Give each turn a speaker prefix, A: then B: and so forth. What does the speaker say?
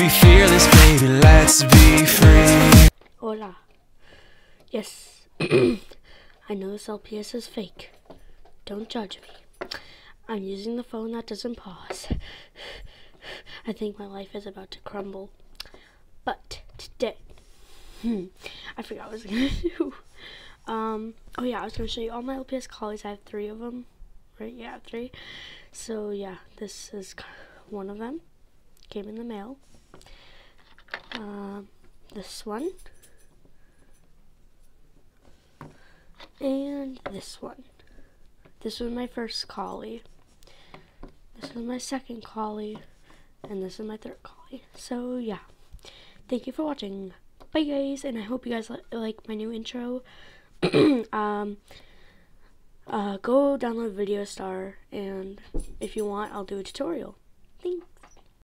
A: be fearless, baby, let's be free. Hola. Yes, I know this LPS is fake. Don't judge me. I'm using the phone that doesn't pause. I think my life is about to crumble. But today, hmm, I forgot what I was gonna do. Um, oh yeah, I was gonna show you all my LPS collies. I have three of them, right? Yeah, three. So yeah, this is one of them. Came in the mail. Um, this one. And this one. This was my first collie. This is my second collie. And this is my third collie. So yeah. Thank you for watching. Bye guys. And I hope you guys li like my new intro. um, uh, go download Video Star. And if you want, I'll do a tutorial. Thanks.